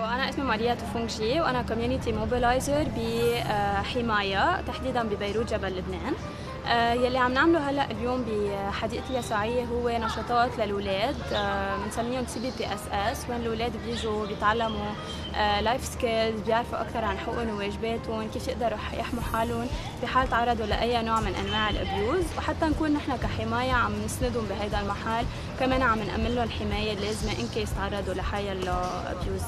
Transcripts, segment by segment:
أنا اسمي ماريا توفونجي وأنا community mobilizer بحماية تحديدا ببيروت جبل لبنان. آه، يلي عم نعمله هلأ اليوم بحديقة اليسوعيه هو نشاطات للاولاد بنسميهم سي بي بي اس اس وين الاولاد بيجوا بيتعلموا life skills بيعرفوا أكثر عن حقوقهم وواجباتهم كيف يقدروا يحموا حالهم بحال تعرضوا لأي نوع من أنواع ال abuse وحتى نكون نحن كحماية عم نسندهم بهذا المحل كمان عم نأمن لهم الحمايه اللازمة in case تعرضوا لحيا الله abuse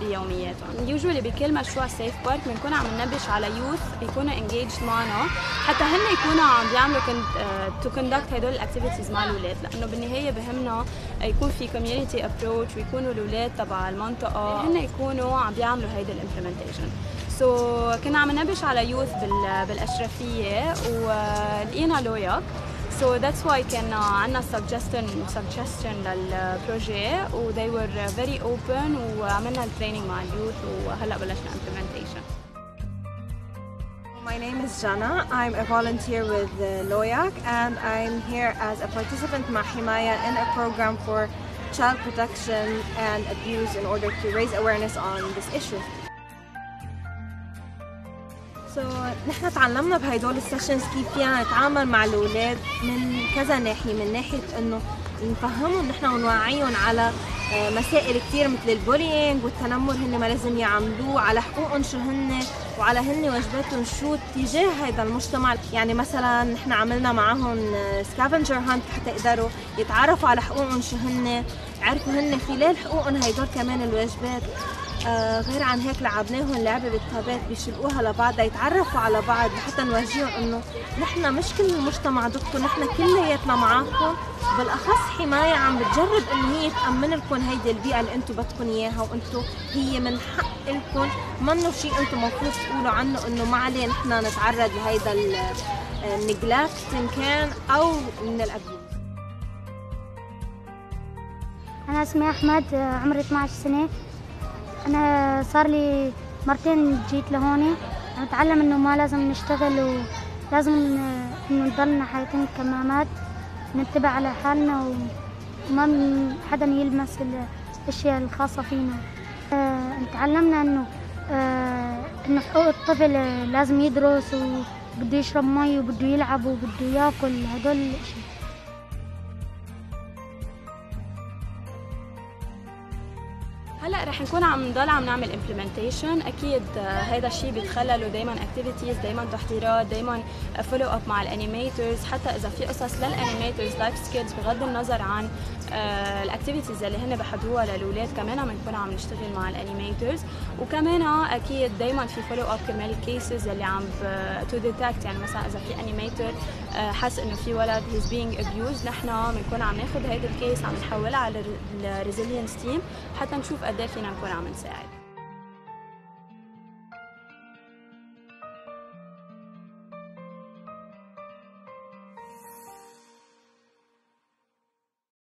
بيومياتهم. usually بكل مشروع safe park بنكون عم ننبش على youth يكونوا engaged معنا. حتى هن يكونوا عم بيعملوا to conduct هدول ال activities مع الاولاد لأنه بالنهاية بهمنا يكون في community approach ويكونوا الأولاد تبع المنطقة. هن يكونوا عم بيعملوا هيدي ال implementation so so, كنا عم ننبش على youth بالأشرفية ولقينا لوياك. So that's why كان عندنا suggestion suggestion للبروجي و they were very open وعملنا التريننج مع اليوث وهلأ بلشنا implementation. My name is Jana. I'm a volunteer with LOYAC and I'm here as a participant مع حماية in a program for child protection and abuse in order to raise awareness on this issue. سو so, نحن تعلمنا بهدول السيشنز كيف فينا نتعامل مع الاولاد من كذا ناحيه من ناحيه انه نفهمهم نحن ونوعيهم على مسائل كثير مثل ال bullying والتنمر هن ما لازم يعملوه. على حقوقهم شو هن وعلى هن واجباتهم شو تجاه هذا المجتمع. يعني مثلا نحن عملنا معهم scavenger hunt حتى يقدروا يتعرفوا على حقوقهم شو هن. عرفوا هن خلال حقوقهم هدول كمان الواجبات. آه غير عن هيك لعبناهم لعبة بالطابات بيشلقوها لبعض يتعرفوا على بعض لحتى نورجيهم إنه نحن مش كل المجتمع ضدكم نحن كلياتنا معاكم بالأخص حماية عم بتجرب إنه هي تأمن لكم هيدي البيئة اللي أنتم بدكم إياها وأنتم هي من حق لكم. منه شيء أنتم المفروض تقولوا عنه إنه ما عليه نحن نتعرض لهيدا ال neglect ان كان أو من ال abuse أنا اسمي أحمد عمري 12 سنة. أنا صار لي مرتين جيت لهون اتعلم إنه ما لازم نشتغل ولازم إنه نضلنا حياتنا كمامات نتبع على حالنا وما حدا يلمس الأشياء الخاصة فينا. آه تعلمنا إنه آه إنه حقوق الطفل لازم يدرس وبده يشرب مي وبده يلعب وبده ياكل. هدول الأشياء. هلا رح نكون عم نضل عم نعمل implementation أكيد هذا الشيء بيتخللوا دائما activities دائما تحضيرات دائما follow up مع ال animators حتى إذا في قصص لل animators life skills بغض النظر عن ال activities اللي هن بحضروها للأولاد كمان بنكون عم نشتغل مع ال animators وكمان أكيد دائما في follow up كرمال ال cases اللي عم to detect يعني مثلا إذا في animator حس إنه في ولد he's being abused نحن بنكون عم ناخذ هيدي ال case عم نحولها على ال resilience team حتى نشوف قد إيه فينا نكون عم نساعد